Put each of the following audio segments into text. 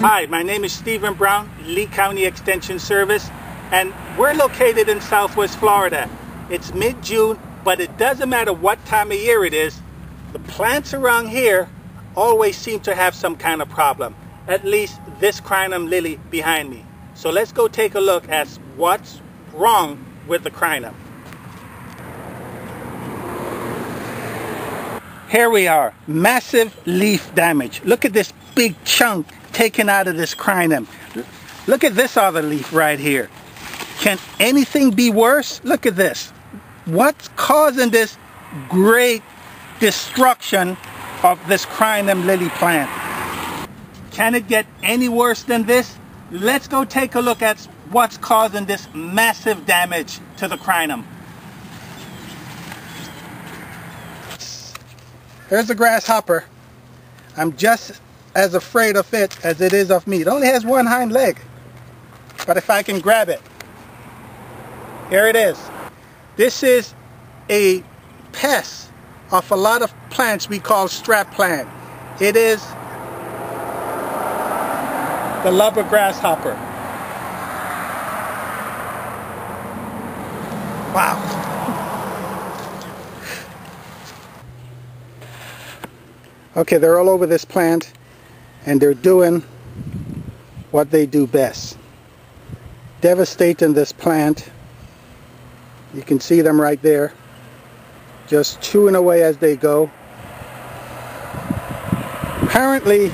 Hi, my name is Stephen Brown, Lee County Extension Service, and we're located in Southwest Florida. It's mid-June, but it doesn't matter what time of year it is. The plants around here always seem to have some kind of problem. At least this crinum lily behind me. So let's go take a look at what's wrong with the crinum. Here we are, massive leaf damage. Look at this big chunk taken out of this crinum. Look at this other leaf right here. Can anything be worse? Look at this. What's causing this great destruction of this crinum lily plant? Can it get any worse than this? Let's go take a look at what's causing this massive damage to the crinum. There's a grasshopper. I'm just as afraid of it as it is of me. It only has one hind leg. But if I can grab it, here it is. This is a pest of a lot of plants we call strap plant. It is the lubber grasshopper. Wow. Okay, they're all over this plant and they're doing what they do best. Devastating this plant. You can see them right there. Just chewing away as they go. Apparently,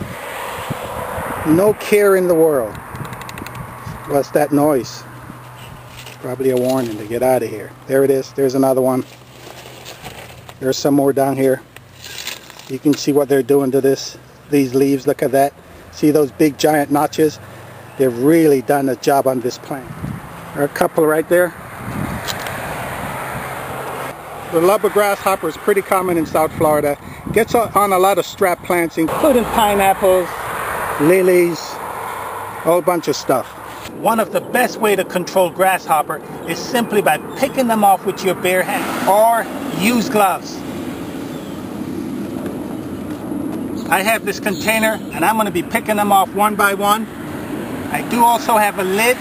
no care in the world. What's that noise? Probably a warning to get out of here. There it is. There's another one. There's some more down here. You can see what they're doing to this these leaves. Look at that. See those big giant notches? They've really done a job on this plant. There are a couple right there. The lubber grasshopper is pretty common in South Florida. Gets on a lot of strap plants, including pineapples, lilies, a whole bunch of stuff. One of the best way to control grasshopper is simply by picking them off with your bare hand or use gloves. I have this container and I'm going to be picking them off one by one. I do also have a lid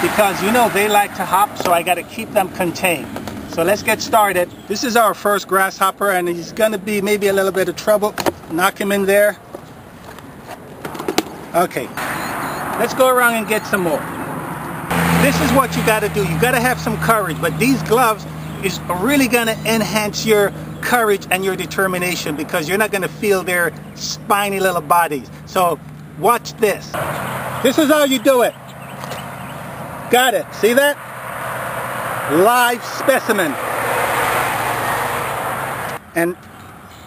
because you know they like to hop so I got to keep them contained. So let's get started. This is our first grasshopper and he's going to be maybe a little bit of trouble. Knock him in there. Okay, let's go around and get some more. This is what you got to do. You got to have some courage, but these gloves is really going to enhance your courage and your determination because you're not going to feel their spiny little bodies. So watch this. This is how you do it. Got it. See that? Live specimen. And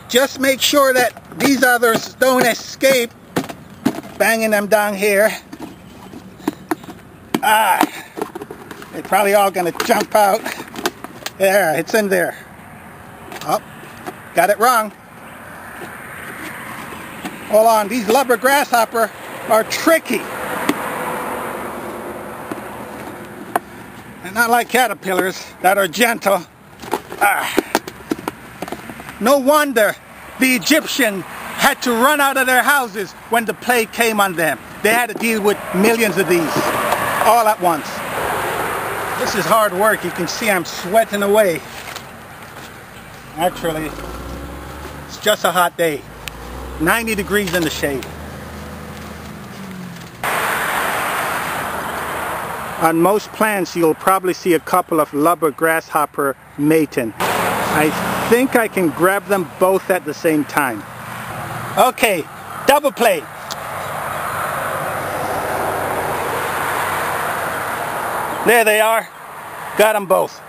just make sure that these others don't escape. Banging them down here. Ah, they're probably all going to jump out. There, it's in there. Got it wrong. Hold on, these lubber grasshopper are tricky. They're not like caterpillars that are gentle. Ah. No wonder the Egyptian had to run out of their houses when the plague came on them. They had to deal with millions of these all at once. This is hard work. You can see I'm sweating away. Actually, it's just a hot day. 90 degrees in the shade. On most plants, you'll probably see a couple of lubber grasshopper mating. I think I can grab them both at the same time. Okay, double play. There they are. Got them both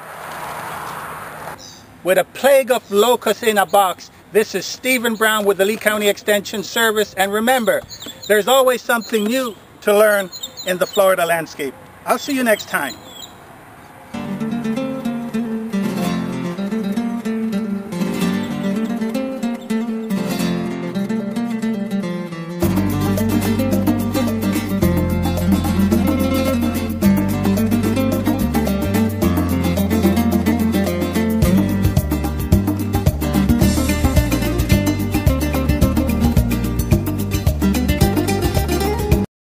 with a plague of locusts in a box. This is Stephen Brown with the Lee County Extension Service. And remember, there's always something new to learn in the Florida landscape. I'll see you next time.